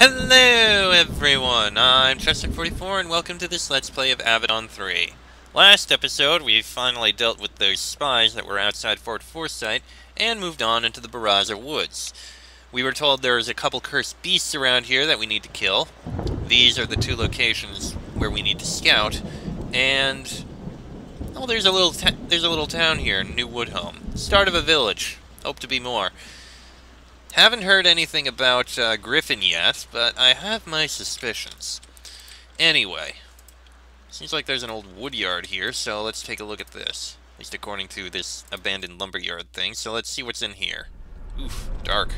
Hello everyone, I'm Chessrook44 and welcome to this Let's Play of Avadon 3. Last episode, we finally dealt with those spies that were outside Fort Forsyth and moved on into the Beraza Woods. We were told there's a couple cursed beasts around here that we need to kill. These are the two locations where we need to scout, and... Oh, there's a little there's a little town here, New Woodhome. Start of a village. Hope to be more. Haven't heard anything about uh, Griffin yet, but I have my suspicions. Anyway, seems like there's an old woodyard here, so let's take a look at this. At least according to this abandoned lumberyard thing, so let's see what's in here. Oof, dark.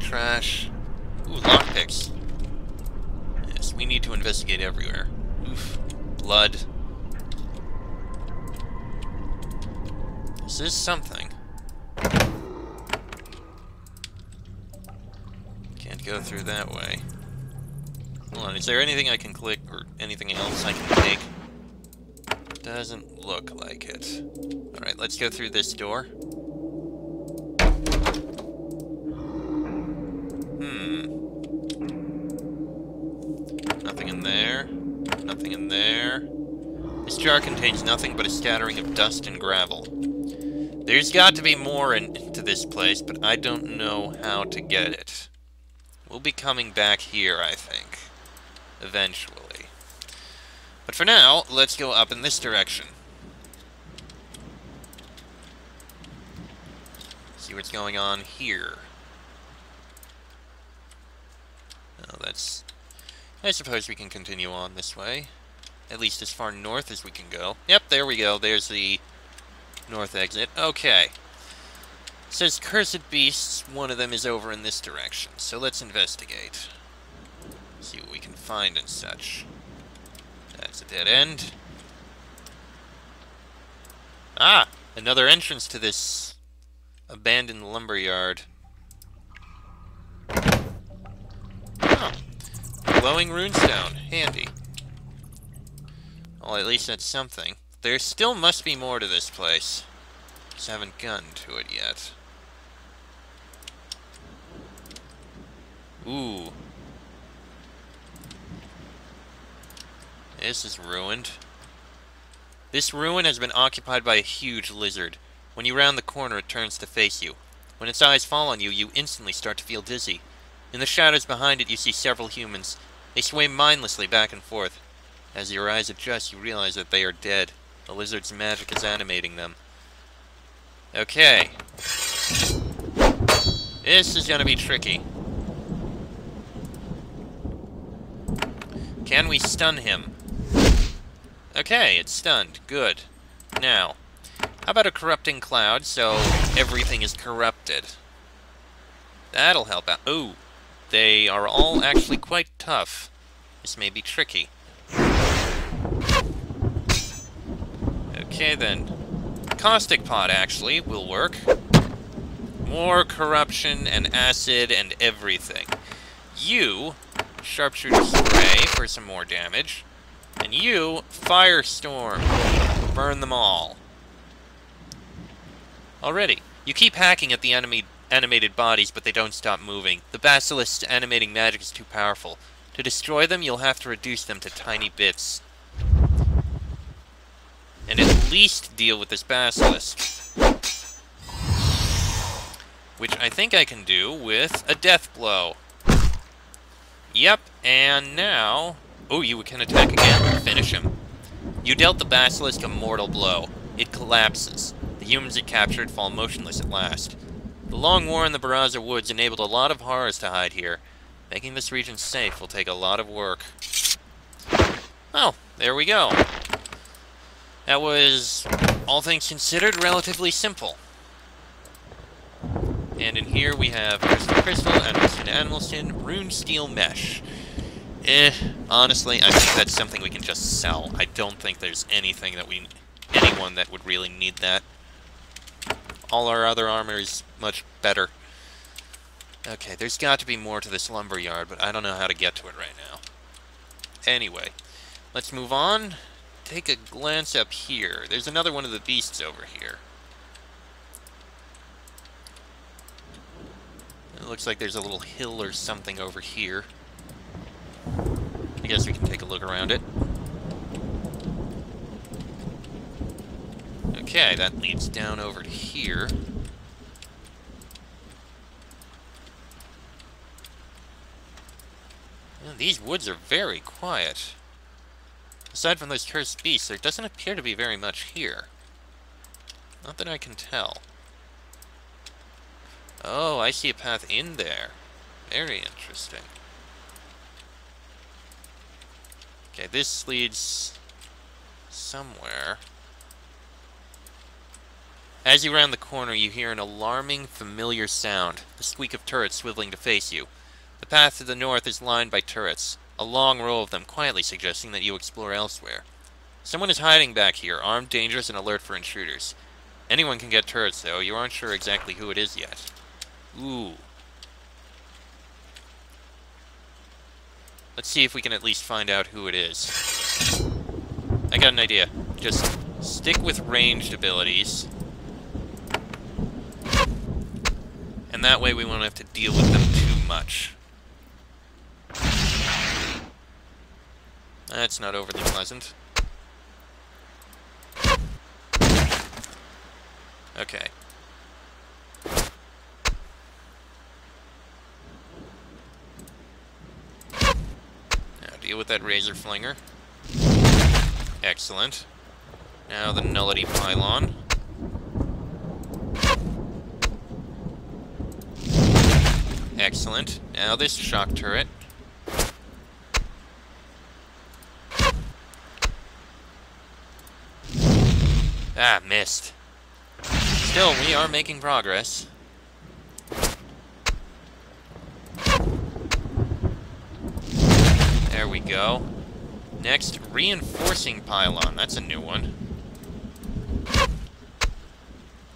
Trash. Ooh, lockpicks. Yes, we need to investigate everywhere. Oof, blood. This is something. Go through that way. Hold on, is there anything I can click or anything else I can take? Doesn't look like it. Alright, let's go through this door. Hmm. Nothing in there. Nothing in there. This jar contains nothing but a scattering of dust and gravel. There's got to be more into this place, but I don't know how to get it. We'll be coming back here, I think. Eventually. But for now, let's go up in this direction. See what's going on here. Oh, that's... I suppose we can continue on this way. At least as far north as we can go. Yep, there we go. There's the north exit. Okay. Says cursed beasts, one of them is over in this direction, so let's investigate. See what we can find and such. That's a dead end. Ah! Another entrance to this abandoned lumberyard. Oh. Glowing runestone. Handy. Well, at least that's something. There still must be more to this place. Just haven't gotten to it yet. Ooh. This is ruined. This ruin has been occupied by a huge lizard. When you round the corner, it turns to face you. When its eyes fall on you, you instantly start to feel dizzy. In the shadows behind it, you see several humans. They sway mindlessly back and forth. As your eyes adjust, you realize that they are dead. The lizard's magic is animating them. Okay. This is gonna be tricky. Can we stun him? Okay, it's stunned. Good. Now, how about a corrupting cloud so everything is corrupted? That'll help out. Ooh, they are all actually quite tough. This may be tricky. Okay then. Caustic Pot, actually, will work. More corruption and acid and everything. You Sharpshooter Spray for some more damage. And you, Firestorm. Burn them all. Already. You keep hacking at the enemy animated bodies, but they don't stop moving. The Basilisk's animating magic is too powerful. To destroy them, you'll have to reduce them to tiny bits. And at least deal with this Basilisk. Which I think I can do with a Death Blow. Yep, and now... Oh, you can attack again. Finish him. You dealt the Basilisk a mortal blow. It collapses. The humans it captured fall motionless at last. The long war in the Beraza Woods enabled a lot of horrors to hide here. Making this region safe will take a lot of work. Oh, there we go. That was, all things considered, relatively simple. And in here we have Crystal Crystal, Animalskin Animalskin, Rune Steel Mesh. Eh, honestly, I think that's something we can just sell. I don't think there's anything that we... anyone that would really need that. All our other armor is much better. Okay, there's got to be more to this lumber yard, but I don't know how to get to it right now. Anyway, let's move on. Take a glance up here. There's another one of the beasts over here. Looks like there's a little hill or something over here. I guess we can take a look around it. Okay, that leads down over to here. These woods are very quiet. Aside from those cursed beasts, there doesn't appear to be very much here. Not that I can tell. Oh, I see a path in there. Very interesting. Okay, this leads somewhere. As you round the corner, you hear an alarming, familiar sound, the squeak of turrets swiveling to face you. The path to the north is lined by turrets, a long row of them quietly suggesting that you explore elsewhere. Someone is hiding back here, armed, dangerous, and alert for intruders. Anyone can get turrets, though. You aren't sure exactly who it is yet. Ooh. Let's see if we can at least find out who it is. I got an idea. Just stick with ranged abilities. And that way we won't have to deal with them too much. That's not overly pleasant. Okay. Now with that razor flinger. Excellent. Now the nullity pylon. Excellent. Now this shock turret. Ah, missed. Still, we are making progress. There we go. Next, reinforcing pylon. That's a new one.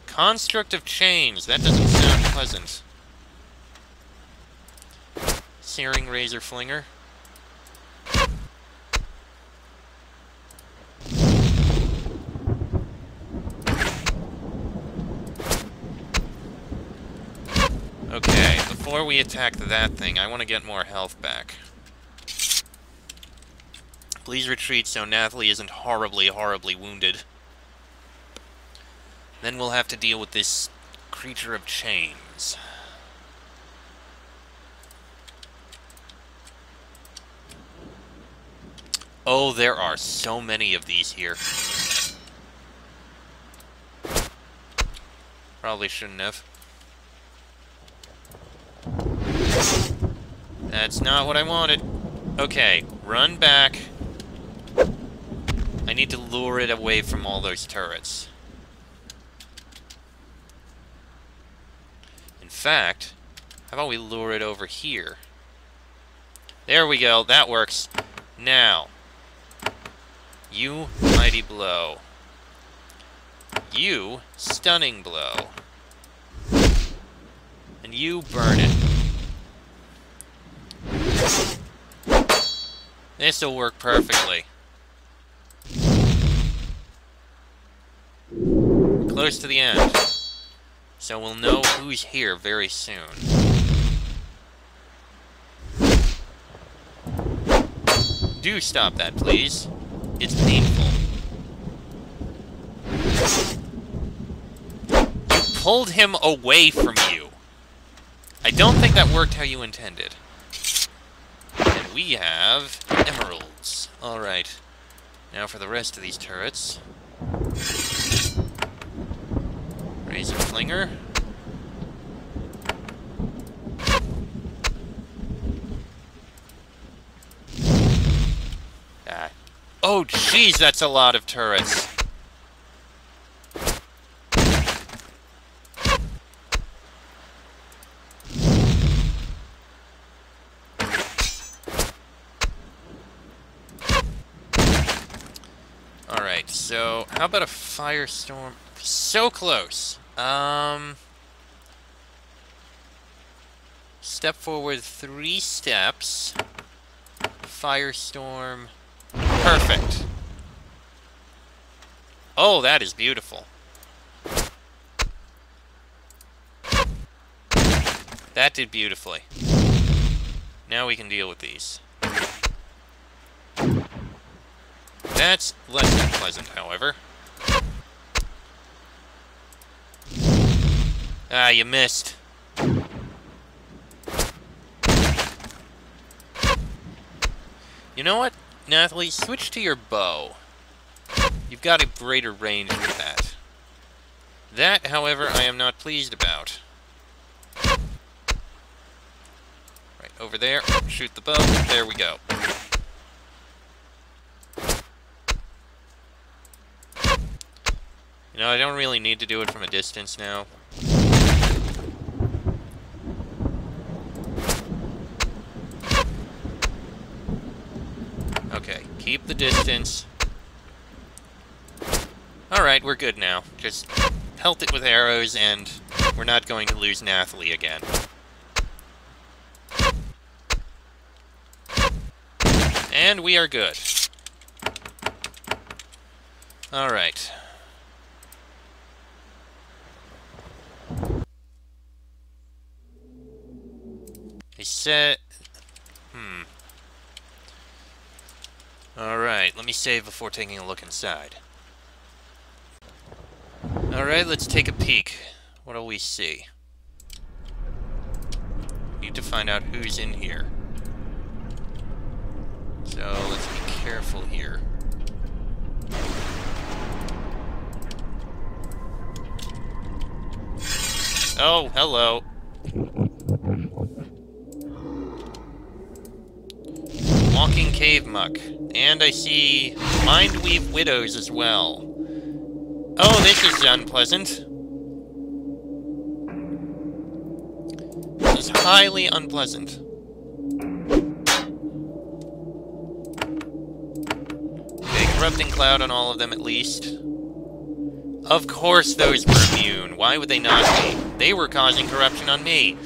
Construct of chains. That doesn't sound pleasant. Searing razor flinger. Okay, before we attack that thing, I want to get more health back. Please retreat so Nathalie isn't horribly, horribly wounded. Then we'll have to deal with this creature of chains. Oh, there are so many of these here. Probably shouldn't have. That's not what I wanted. Okay, run back. I need to lure it away from all those turrets. In fact, how about we lure it over here? There we go, that works. Now, you mighty blow. You stunning blow. And you burn it. This'll work perfectly. Close to the end. So we'll know who's here very soon. Do stop that, please. It's painful. You pulled him away from you. I don't think that worked how you intended And we have emeralds. Alright. Now for the rest of these turrets. Razor Flinger. Ah. Oh, jeez, that's a lot of turrets. Alright, so, how about a firestorm? So close. Um... Step forward three steps. Firestorm. Perfect. Oh, that is beautiful. That did beautifully. Now we can deal with these. That's less than pleasant, however. Ah, you missed. You know what, Nathalie? Switch to your bow. You've got a greater range with that. That, however, I am not pleased about. Right, over there. Shoot the bow. There we go. You know, I don't really need to do it from a distance now. Okay, keep the distance. Alright, we're good now. Just pelt it with arrows, and we're not going to lose Nathalie again. And we are good. Alright. He said... Hmm. Alright, let me save before taking a look inside. Alright, let's take a peek. What do we see? Need to find out who's in here. So, let's be careful here. Oh, hello. Cave Muck. And I see Mindweave Widows as well. Oh, this is unpleasant. This is highly unpleasant. Okay, Corrupting Cloud on all of them at least. Of course those were immune. Why would they not be? They were causing corruption on me.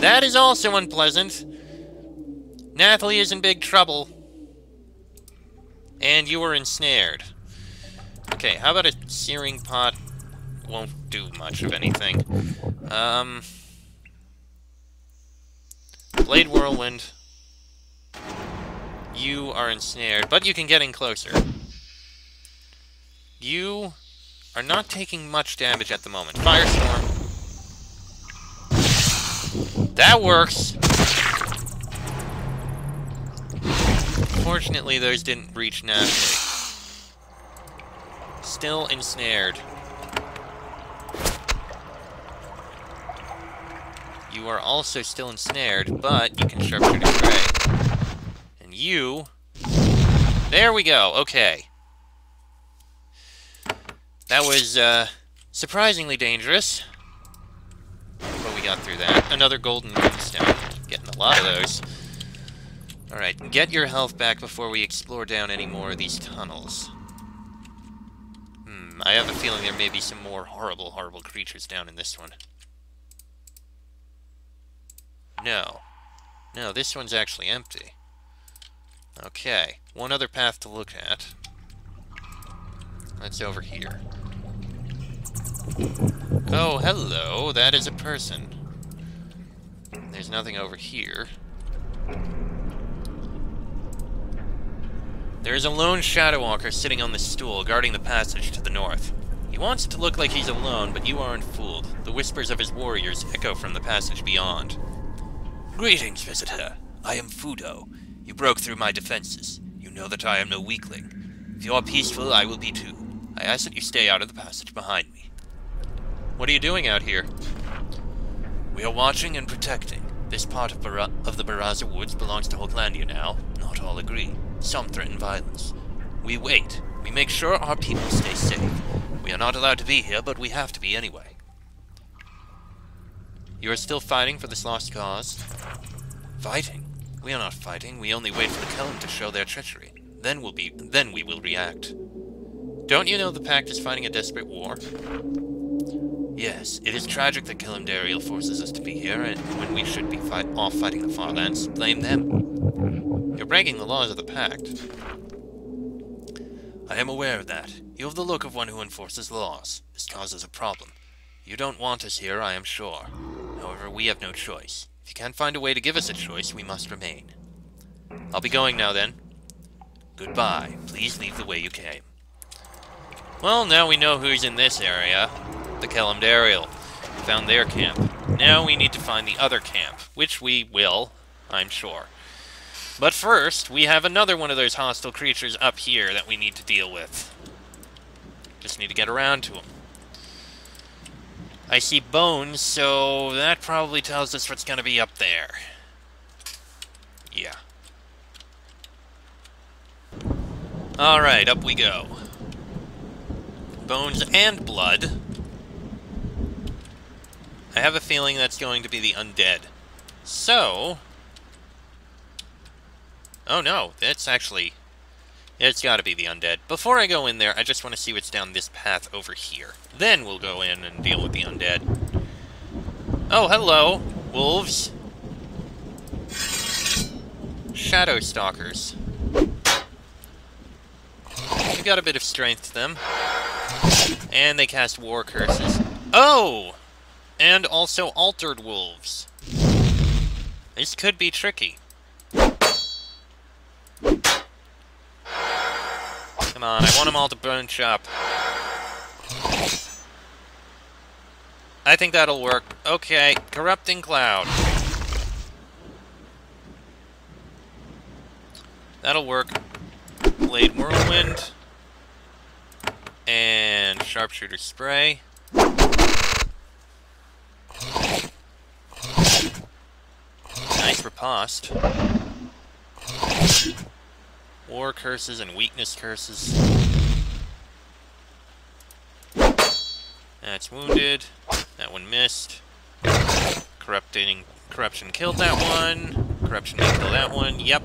That is also unpleasant. Nathalie is in big trouble. And you were ensnared. Okay, how about a searing pot? Won't do much of anything. Um... Blade Whirlwind. You are ensnared, but you can get in closer. You are not taking much damage at the moment. Firestorm. That works! Fortunately, those didn't reach Nathalie. Still ensnared. You are also still ensnared, but you can sharpshooter Spray. And you... There we go, okay. That was, uh, surprisingly dangerous. But we got through that. Another golden moonstone. Getting a lot of those. Alright, get your health back before we explore down any more of these tunnels. Hmm, I have a feeling there may be some more horrible, horrible creatures down in this one. No. No, this one's actually empty. Okay, one other path to look at. That's over here. Oh, hello, that is a person. There's nothing over here. There is a lone Shadow Walker sitting on the stool, guarding the passage to the north. He wants it to look like he's alone, but you aren't fooled. The whispers of his warriors echo from the passage beyond. Greetings, visitor. I am Fudo. You broke through my defenses. You know that I am no weakling. If you are peaceful, I will be too. I ask that you stay out of the passage behind me. What are you doing out here? We are watching and protecting. This part of, Bar of the Beraza Woods belongs to Hoaglandia now. Not all agree. Some threaten violence. We wait. We make sure our people stay safe. We are not allowed to be here, but we have to be anyway. You are still fighting for this lost cause? Fighting? We are not fighting. We only wait for the Kelm to show their treachery. Then we'll be. Then we will react. Don't you know the Pact is fighting a desperate war? Yes, it is tragic that Kalimdariel forces us to be here, and when we should be off fighting the Farlands, blame them. Breaking the laws of the Pact. I am aware of that. You have the look of one who enforces laws. This causes a problem. You don't want us here, I am sure. However, we have no choice. If you can't find a way to give us a choice, we must remain. I'll be going now, then. Goodbye. Please leave the way you came. Well, now we know who's in this area. The Kelemdariel. We found their camp. Now we need to find the other camp, which we will, I'm sure. But first, we have another one of those hostile creatures up here that we need to deal with. Just need to get around to them. I see bones, so that probably tells us what's going to be up there. Yeah. Alright, up we go. Bones and blood. I have a feeling that's going to be the undead. So... Oh no, that's actually... It's gotta be the undead. Before I go in there, I just want to see what's down this path over here. Then we'll go in and deal with the undead. Oh, hello, wolves. Shadow Stalkers. They've got a bit of strength to them. And they cast war curses. Oh! And also altered wolves. This could be tricky. On, I want them all to bunch up. I think that'll work. Okay, Corrupting Cloud. That'll work. Blade Whirlwind. And Sharpshooter Spray. Nice riposte. War curses and weakness curses. That's wounded. That one missed. Corrupting corruption killed that one. Corruption may kill that one. Yep.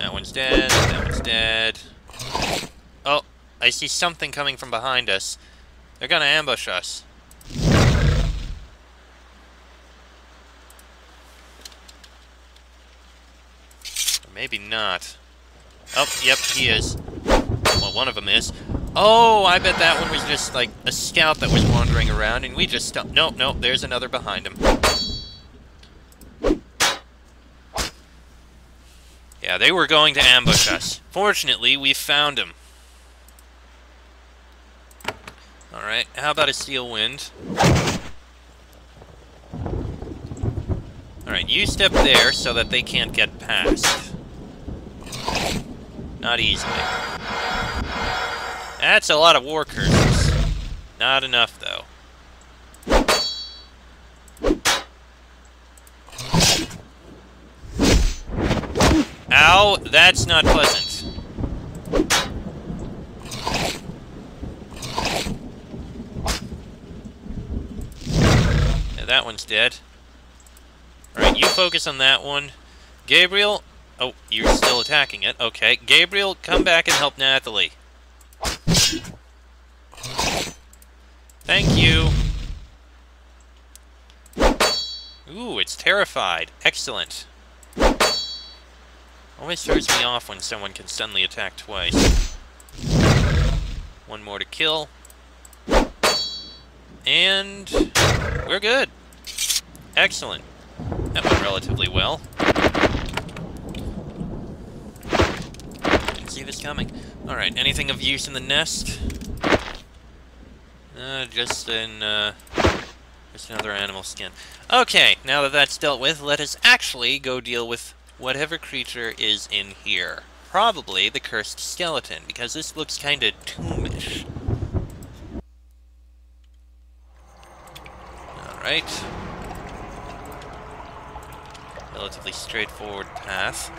That one's dead. That one's dead. Oh, I see something coming from behind us. They're gonna ambush us. Maybe not. Oh, yep, he is. Well, one of them is. Oh, I bet that one was just, like, a scout that was wandering around, and we just stopped. No, no, there's another behind him. Yeah, they were going to ambush us. Fortunately, we found him. Alright, how about a steel wind? Alright, you step there so that they can't get past. Not easily. That's a lot of war curses. Not enough, though. Ow, that's not pleasant. That one's dead. Alright, you focus on that one. Gabriel, Oh, you're still attacking it. Okay. Gabriel, come back and help Nathalie. Thank you. Ooh, it's terrified. Excellent. Always throws me off when someone can suddenly attack twice. One more to kill. And we're good. Excellent. That went relatively well. See this coming. Alright, anything of use in the nest? Uh, just an, uh, just another animal skin. Okay, now that that's dealt with, let us actually go deal with whatever creature is in here. Probably the cursed skeleton, because this looks kinda tombish. Alright. Relatively straightforward path.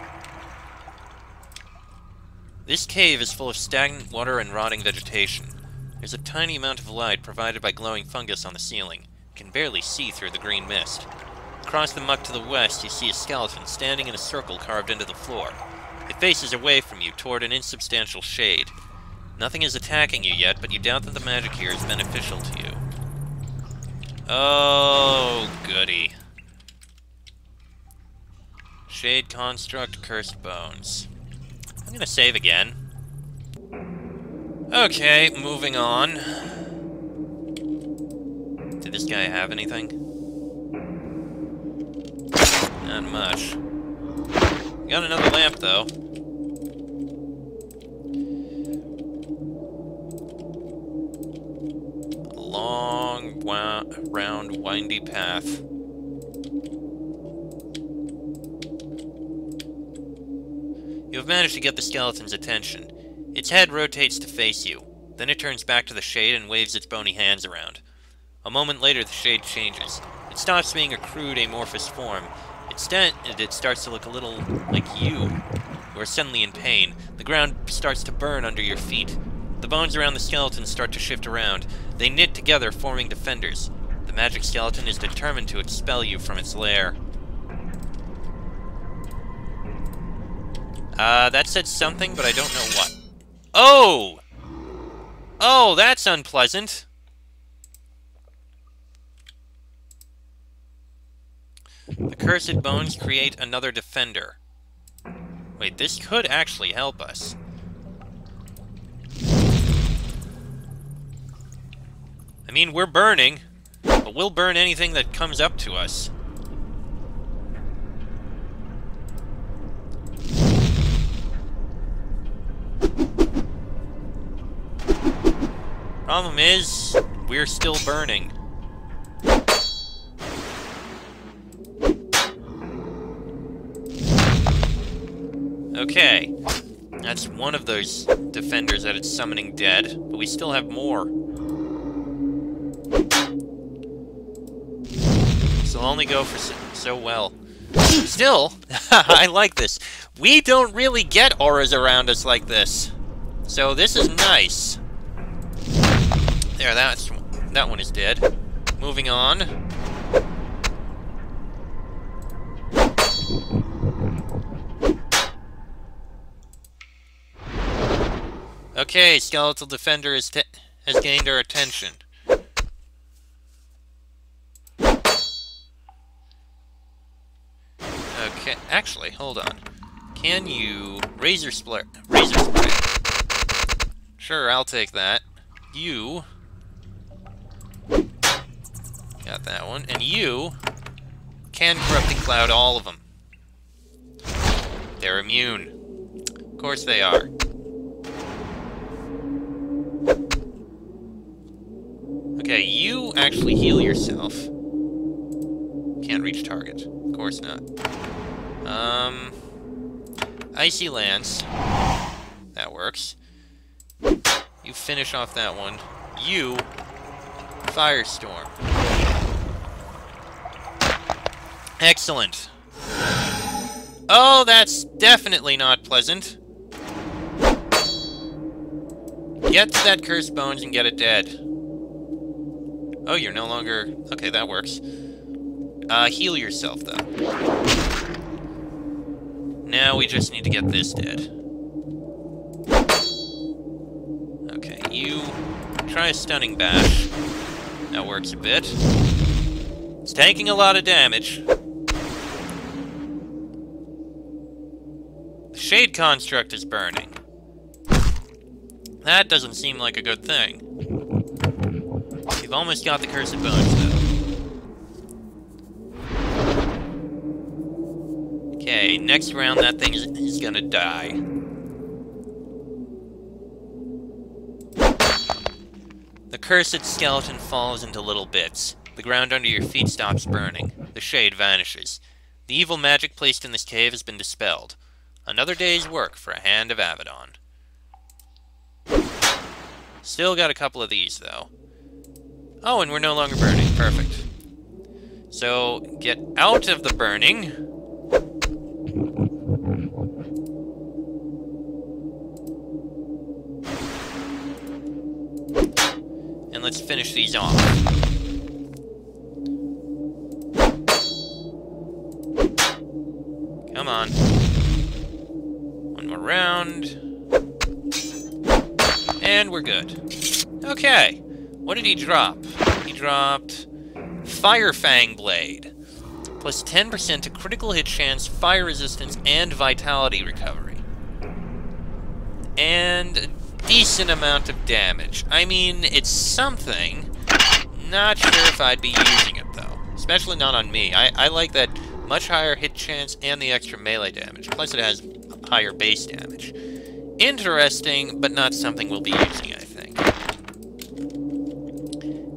This cave is full of stagnant water and rotting vegetation. There's a tiny amount of light provided by glowing fungus on the ceiling. You can barely see through the green mist. Across the muck to the west, you see a skeleton standing in a circle carved into the floor. It faces away from you, toward an insubstantial shade. Nothing is attacking you yet, but you doubt that the magic here is beneficial to you. Oh, goody. Shade Construct, Cursed Bones. Gonna save again. Okay, moving on. Did this guy have anything? Not much. Got another lamp, though. Long, round, windy path. Have managed to get the skeleton's attention. Its head rotates to face you. Then it turns back to the shade and waves its bony hands around. A moment later, the shade changes. It stops being a crude, amorphous form. Instead, it starts to look a little like you, You are suddenly in pain. The ground starts to burn under your feet. The bones around the skeleton start to shift around. They knit together, forming defenders. The magic skeleton is determined to expel you from its lair. Uh, that said something, but I don't know what. Oh! Oh, that's unpleasant. The cursed bones create another defender. Wait, this could actually help us. I mean, we're burning, but we'll burn anything that comes up to us. Problem is, we're still burning. Okay. That's one of those defenders that it's summoning dead, but we still have more. This will only go for so, so well. Still, I like this. We don't really get auras around us like this. So this is nice. There, that's that one is dead. Moving on. Okay, Skeletal Defender has, has gained our attention. Okay, actually, hold on. Can you... Razor split? Razor split. Sure, I'll take that. You... Got that one. And you can Corrupting Cloud all of them. They're immune. Of course they are. Okay, you actually heal yourself. Can't reach target. Of course not. Um... Icy Lance. That works. You finish off that one. You... Firestorm. Excellent. Oh, that's definitely not pleasant. Get that cursed bones and get it dead. Oh, you're no longer... Okay, that works. Uh, heal yourself, though. Now we just need to get this dead. Okay, you... Try a stunning bash. That works a bit. It's taking a lot of damage. Shade Construct is burning. That doesn't seem like a good thing. We've almost got the Cursed Bones, though. Okay, next round that thing is, is gonna die. The cursed skeleton falls into little bits. The ground under your feet stops burning. The shade vanishes. The evil magic placed in this cave has been dispelled. Another day's work for a Hand of Avadon. Still got a couple of these, though. Oh, and we're no longer burning. Perfect. So, get out of the burning. And let's finish these off. What did he drop? He dropped Fire Fang Blade. Plus 10% to critical hit chance, fire resistance, and vitality recovery. And a decent amount of damage. I mean, it's something. Not sure if I'd be using it, though. Especially not on me. I, I like that much higher hit chance and the extra melee damage. Plus it has higher base damage. Interesting, but not something we'll be using, I think.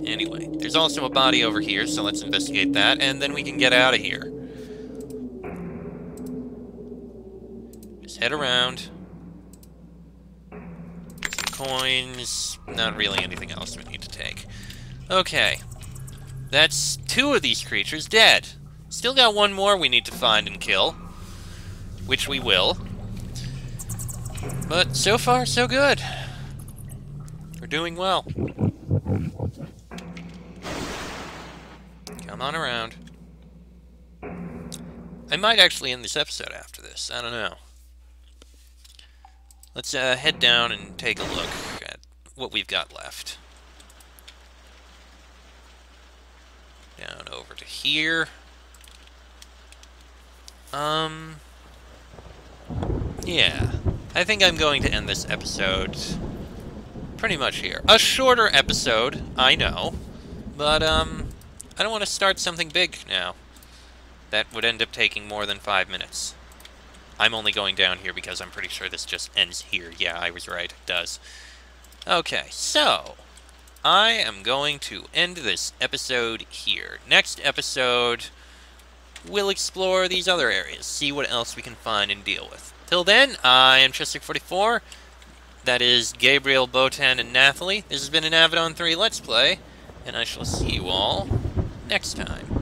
Anyway, there's also a body over here, so let's investigate that, and then we can get out of here. Just head around. Some coins. Not really anything else we need to take. Okay. That's two of these creatures dead. Still got one more we need to find and kill. Which we will. But so far, so good. We're doing well. Come on around. I might actually end this episode after this. I don't know. Let's uh, head down and take a look at what we've got left. Down over to here. Um... Yeah. I think I'm going to end this episode pretty much here. A shorter episode, I know. But, um, I don't want to start something big now. That would end up taking more than five minutes. I'm only going down here because I'm pretty sure this just ends here. Yeah, I was right. It does. Okay, so... I am going to end this episode here. Next episode, we'll explore these other areas, see what else we can find and deal with. Till then, I am Chessrook44. That is Gabriel, Botan, and Nathalie. This has been an Avadon 3 Let's Play, and I shall see you all next time.